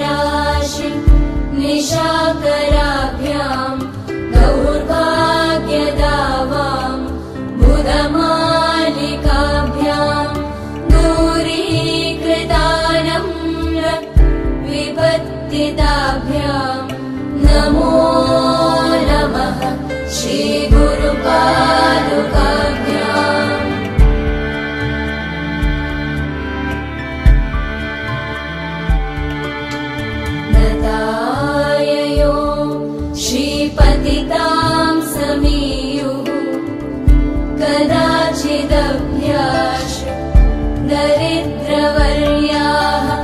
राशि निशाकराभ्याम् दौकाग्यतावाम् बुधमालिकाभ्याम् दूरीकृतार विपत्तिता समीयुः। कदाचिदभ्याश दरिद्रवर्याः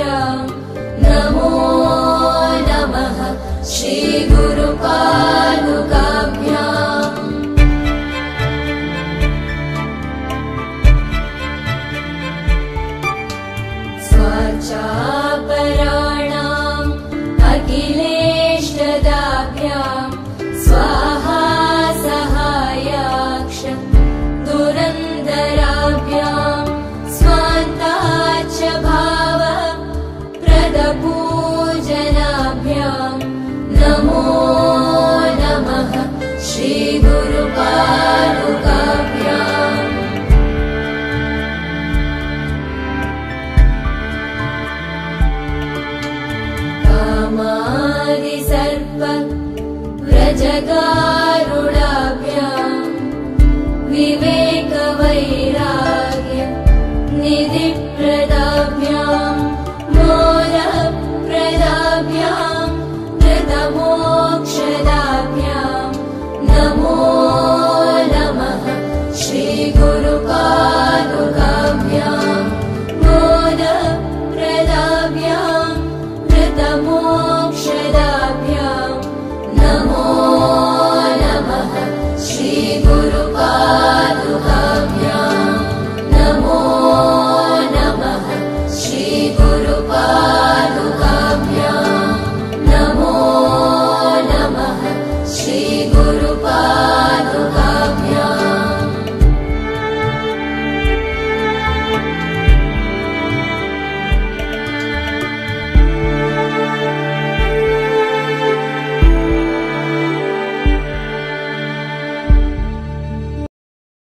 ्रमो नमः श्रीगुरुकानुकज्ञा स्वचा 的我